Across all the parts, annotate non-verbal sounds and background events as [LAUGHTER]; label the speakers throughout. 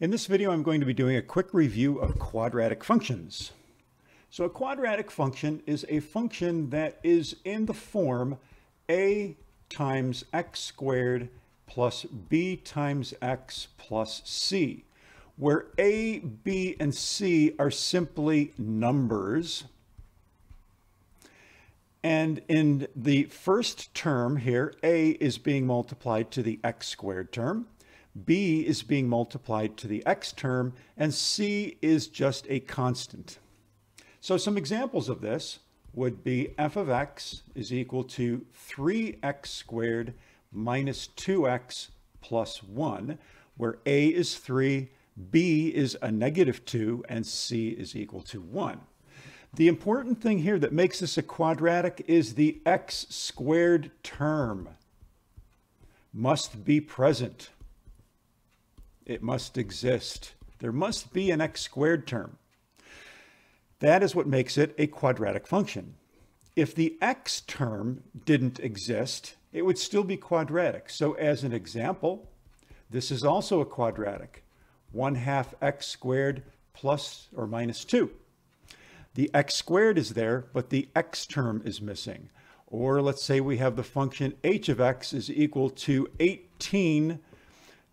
Speaker 1: In this video, I'm going to be doing a quick review of quadratic functions. So a quadratic function is a function that is in the form a times x squared plus b times x plus c, where a, b, and c are simply numbers. And in the first term here, a is being multiplied to the x squared term b is being multiplied to the x term, and c is just a constant. So some examples of this would be f of x is equal to 3x squared minus 2x plus 1, where a is 3, b is a negative 2, and c is equal to 1. The important thing here that makes this a quadratic is the x squared term must be present it must exist. There must be an x squared term. That is what makes it a quadratic function. If the x term didn't exist, it would still be quadratic. So as an example, this is also a quadratic. 1 half x squared plus or minus 2. The x squared is there, but the x term is missing. Or let's say we have the function h of x is equal to 18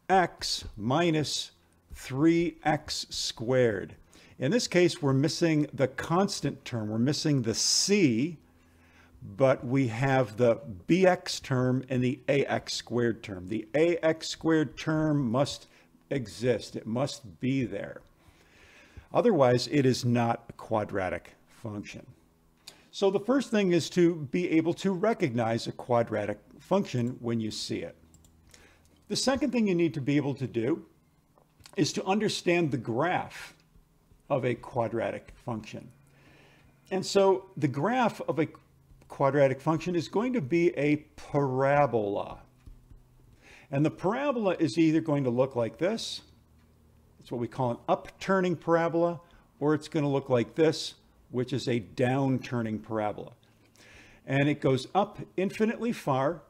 Speaker 1: x minus 3x squared. In this case, we're missing the constant term. We're missing the c, but we have the bx term and the ax squared term. The ax squared term must exist. It must be there. Otherwise, it is not a quadratic function. So the first thing is to be able to recognize a quadratic function when you see it. The second thing you need to be able to do is to understand the graph of a quadratic function. And so the graph of a quadratic function is going to be a parabola. And the parabola is either going to look like this, it's what we call an upturning parabola, or it's going to look like this, which is a downturning parabola. And it goes up infinitely far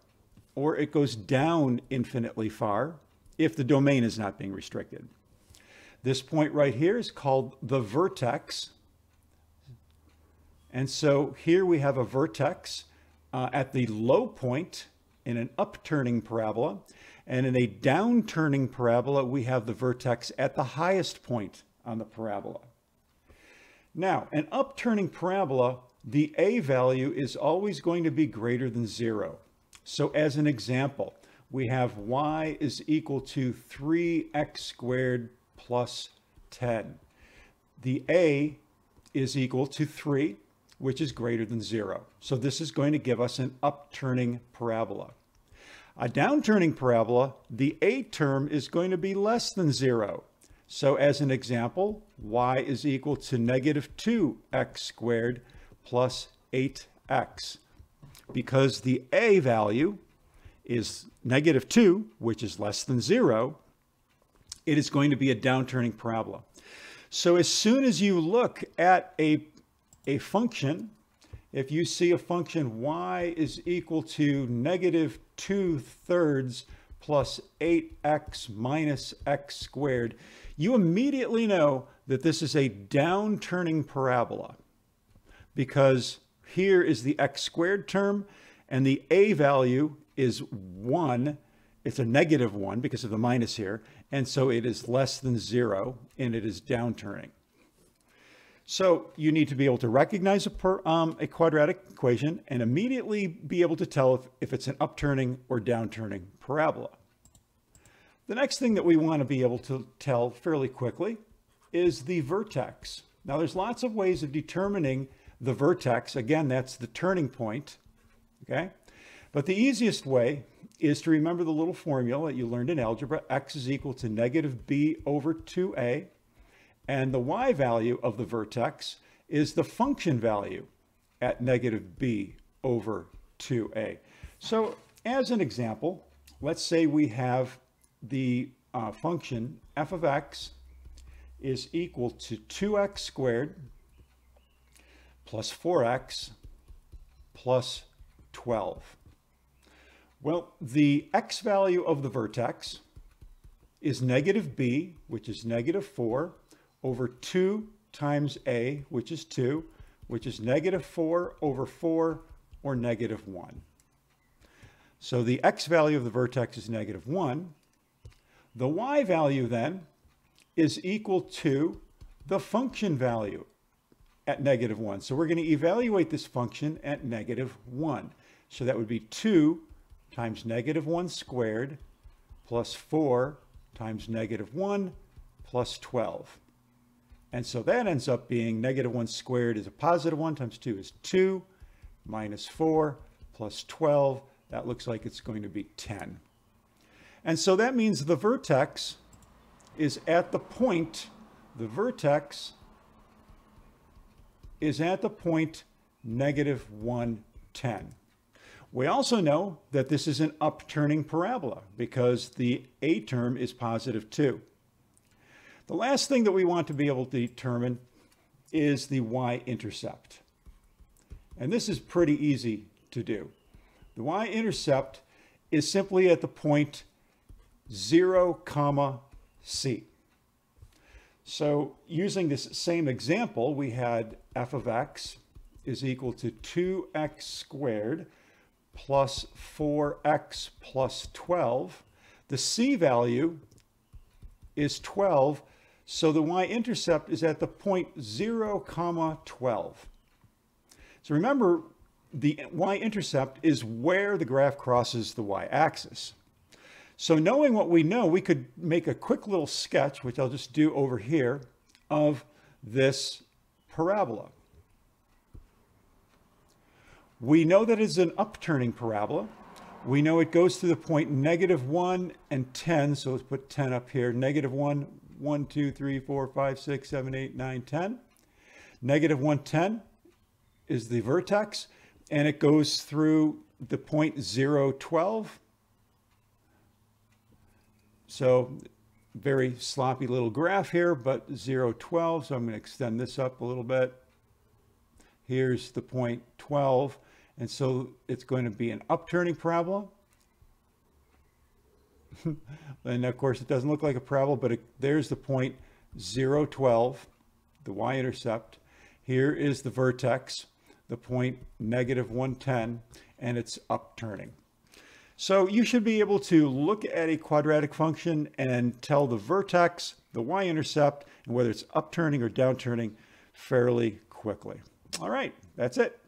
Speaker 1: or it goes down infinitely far if the domain is not being restricted. This point right here is called the vertex. And so here we have a vertex uh, at the low point in an upturning parabola. And in a downturning parabola, we have the vertex at the highest point on the parabola. Now, an upturning parabola, the a value is always going to be greater than zero. So as an example, we have y is equal to 3x squared plus 10. The a is equal to 3, which is greater than 0. So this is going to give us an upturning parabola. A downturning parabola, the a term is going to be less than 0. So as an example, y is equal to negative 2x squared plus 8x because the A value is negative 2, which is less than 0, it is going to be a downturning parabola. So as soon as you look at a, a function, if you see a function y is equal to negative 2 thirds plus 8x minus x squared, you immediately know that this is a downturning parabola because here is the x squared term, and the a value is 1. It's a negative 1 because of the minus here, and so it is less than 0, and it is downturning. So you need to be able to recognize a, per, um, a quadratic equation and immediately be able to tell if, if it's an upturning or downturning parabola. The next thing that we want to be able to tell fairly quickly is the vertex. Now there's lots of ways of determining the vertex. Again, that's the turning point, okay? But the easiest way is to remember the little formula that you learned in algebra. x is equal to negative b over 2a. And the y value of the vertex is the function value at negative b over 2a. So as an example, let's say we have the uh, function f of x is equal to 2x squared plus 4x plus 12. Well, the x value of the vertex is negative b, which is negative 4, over 2 times a, which is 2, which is negative 4 over 4, or negative 1. So the x value of the vertex is negative 1. The y value then is equal to the function value at negative 1. So we're going to evaluate this function at negative 1. So that would be 2 times negative 1 squared plus 4 times negative 1 plus 12. And so that ends up being negative 1 squared is a positive 1 times 2 is 2 minus 4 plus 12. That looks like it's going to be 10. And so that means the vertex is at the point, the vertex is at the point negative 110. We also know that this is an upturning parabola because the A term is positive 2. The last thing that we want to be able to determine is the y-intercept. And this is pretty easy to do. The y-intercept is simply at the point 0, comma, c. So using this same example, we had f of x is equal to 2x squared plus 4x plus 12. The c value is 12, so the y-intercept is at the point 0, comma 12. So remember, the y-intercept is where the graph crosses the y-axis. So knowing what we know, we could make a quick little sketch, which I'll just do over here, of this parabola. We know that it's an upturning parabola. We know it goes to the point negative 1 and 10, so let's put 10 up here. Negative 1, 1, 2, 3, 4, 5, 6, 7, 8, 9, 10. Negative 110 is the vertex, and it goes through the point 0, 12, so very sloppy little graph here, but 0, 12. So I'm going to extend this up a little bit. Here's the point 12. And so it's going to be an upturning parabola. [LAUGHS] and of course, it doesn't look like a parabola, but it, there's the point 0, 12, the y-intercept. Here is the vertex, the point negative 110, and it's upturning. So you should be able to look at a quadratic function and tell the vertex, the y-intercept, and whether it's upturning or downturning fairly quickly. All right, that's it.